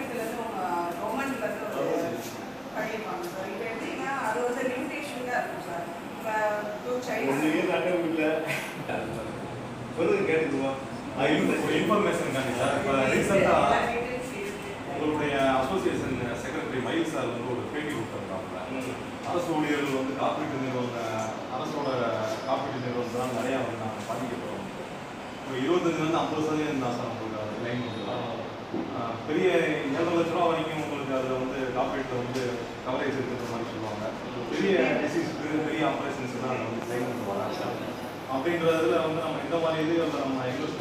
ஆங்கிலத்துலேருந்து ரொமன்லேருந்து ஒரு பண்ணியிருப்பாங்க சார் இப்போ எப்படின்னா அது வந்து லிமிடேஷன் தான் உங்களுடைய அசோசியேஷன் செக்ரட்டரி மயில் சார் ஒரு பேட்டி கொடுத்துருக்காங்க அரசு காப்பீட்டு நிறுவனம் அரசோட காப்பீட்டு நிறுவனம் நிறையா வந்து நாங்கள் பாதிக்கப்படுறோம் இப்போ இருபத்தஞ்சுலேருந்து ஐம்பது சதவீதம் தான் சார் உங்களுக்கு லைன் பெரிய ஏழு லட்ச ரூபா வரைக்கும் உங்களுக்கு அதில் வந்து காப்பீட்டில் வந்து கவரேஜ் இருக்கிற மாதிரி சொல்லுவாங்க. பெரிய டிசீஸ்க்கு பெரிய ஆப்ரேஷன்ஸ்லாம் அதில் வந்து லைன் பண்ணுவாங்க. அப்படின்றதுல வந்து நம்ம இந்த மாதிரி இது நம்ம இன்வெஸ்ட்